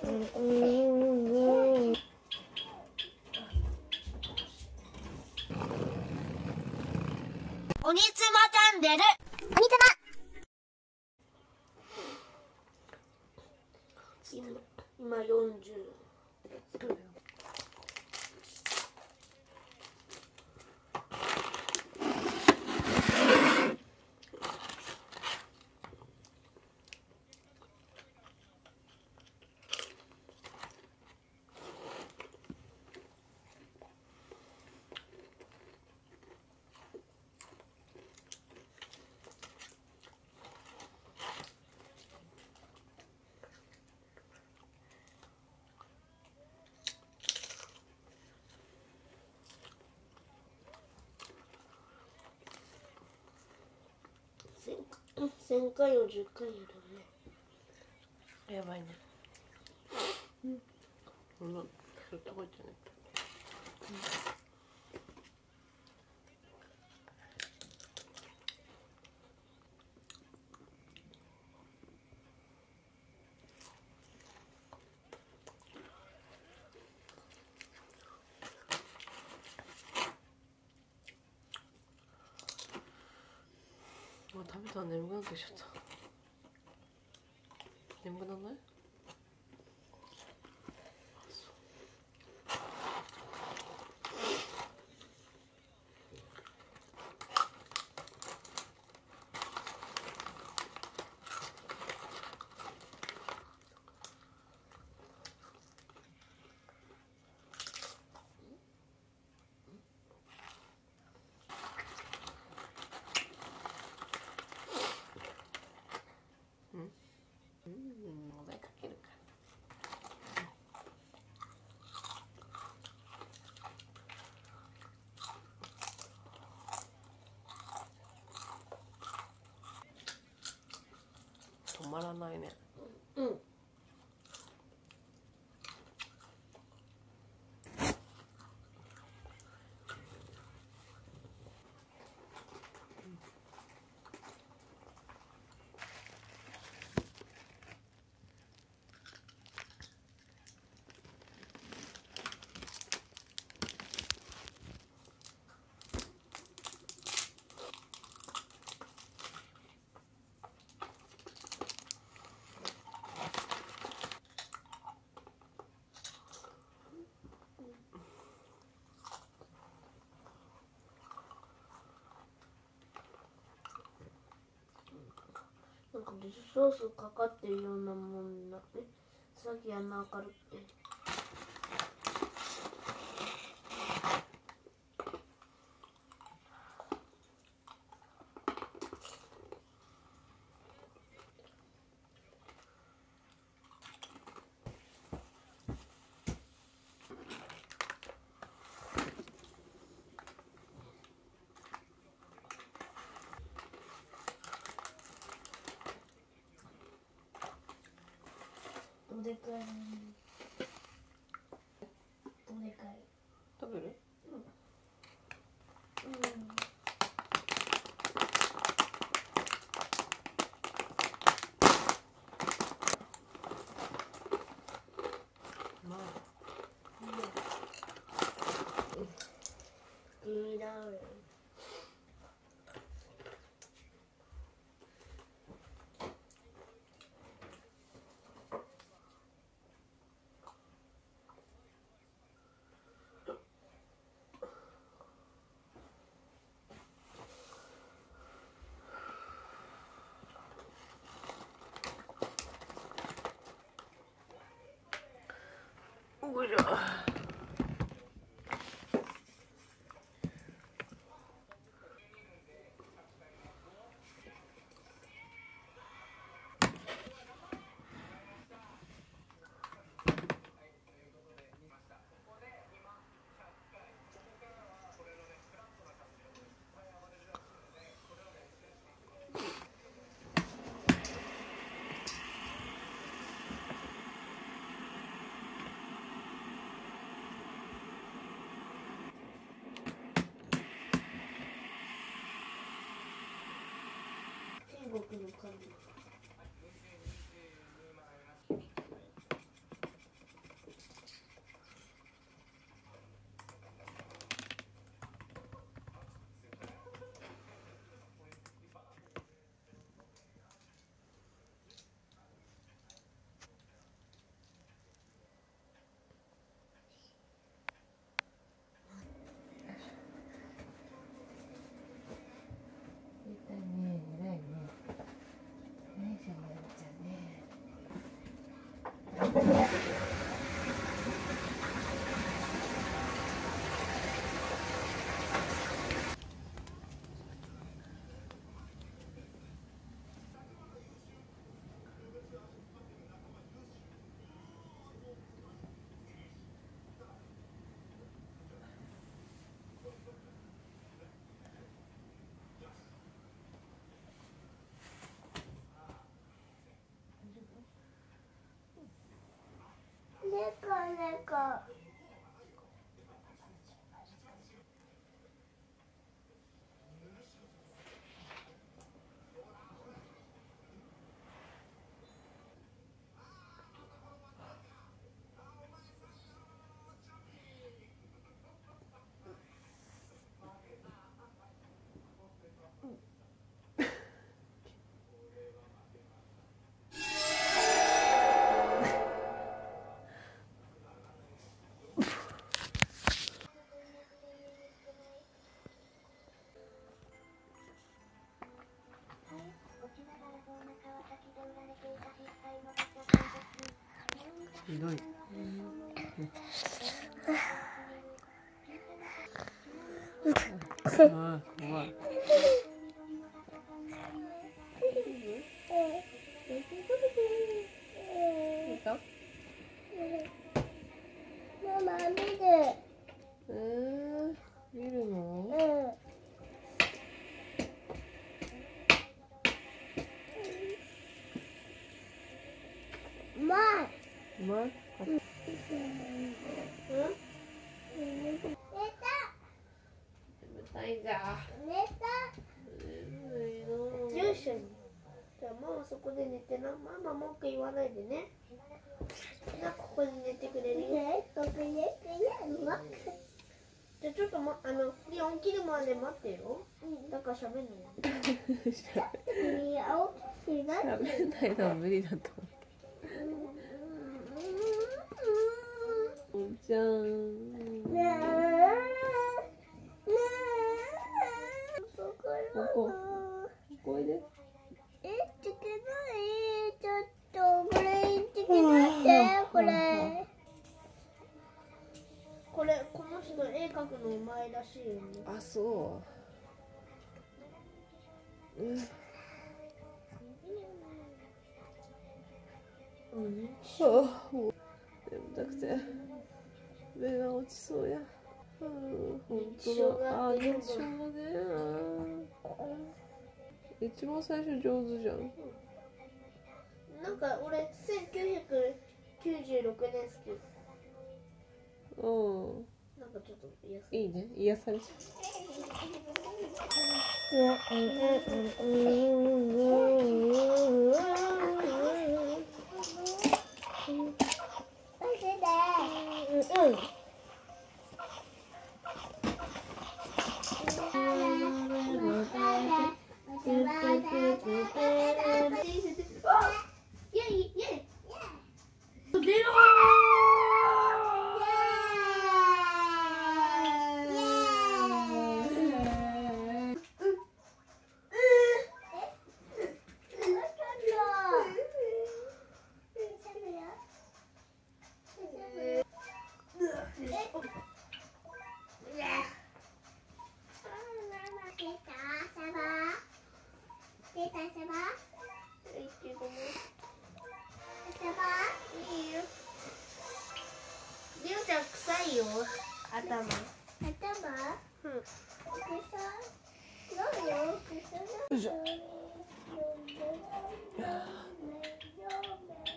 鬼妻チャンネル鬼妻今今401000回を10回やるね。やばいね。うん。そんなそれこいてねもう食べたら眠くなってきちゃった眠くなんないうんお題かけるか止まかデスソースかかってるようなもんな。え？さっきあんな明るくて。どでかいどでかい食べるうんまあいいなぁおい国の神 猫ママ見るえー、見るの？うん。うまいうまい寝た。眠たい寝た。眠いの。住所にじゃあママそこで寝てなママ文句言わないでね。なここに寝てくれるじゃあちょっとまあのリオン起きるまで待ってよ。だから喋んないいや起きてない喋んないのは無理だと思うじゃんいらしいよねあそう。うん。うん。はあもう眠たくて目が落ちそうや。うん。本当だ。あ認知症だね一番最初上手じゃん。なんか俺1996年好うんき。なんかちょちゃん臭いよ。頭。頭？うん。うよ？い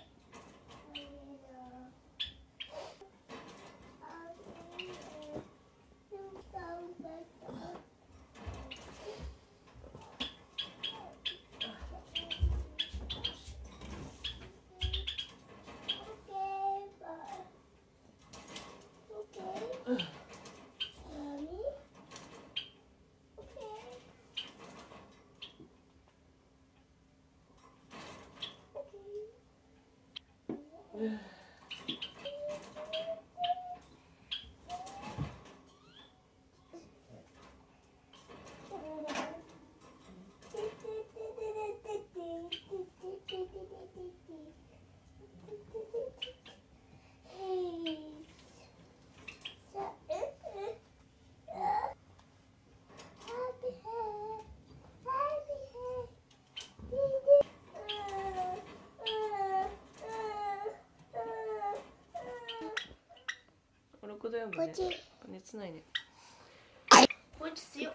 しょなんでねこっち。熱ないね。こいつ強っ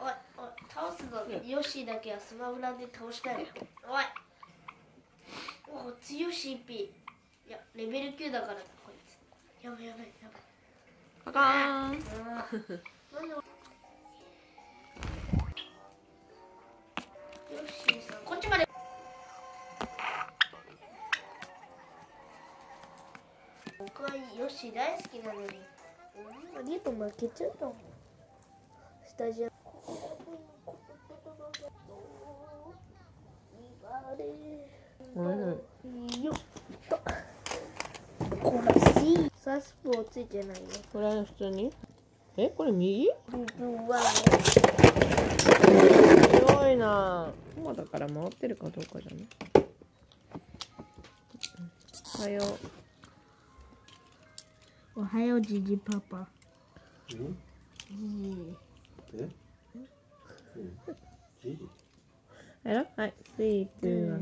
おいおい倒すぞ。ヨッシーだけはスマブラで倒したいよ。おい。おお強い CP いやレベル9だからだこいつ。やばいやばいやばい。パカーン。あー。なん僕はヨッシー大好きなのにリート負けちゃったもんスタジアムおいしいよっとこらしサスポーついてないよこれは普通にえこれ右強いなコマだから回ってる？かどうかじゃないおはようおはようジジパパえうんジやろはいスイーツは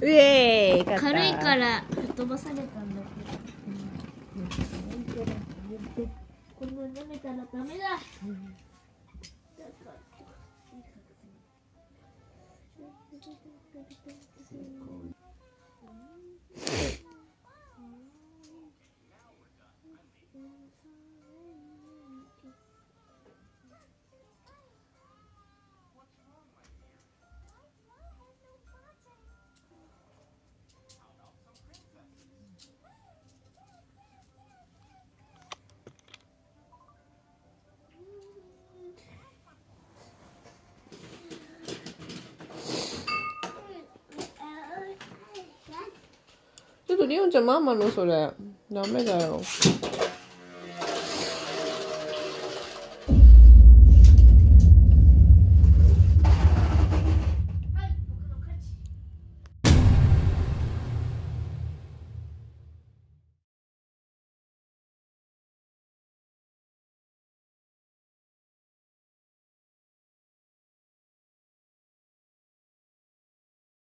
うえー軽いから吹っ飛ばされたんだけど、こん。な舐めたらダメだ、Thank you. リオンちゃんママのそれ。ダメだよ。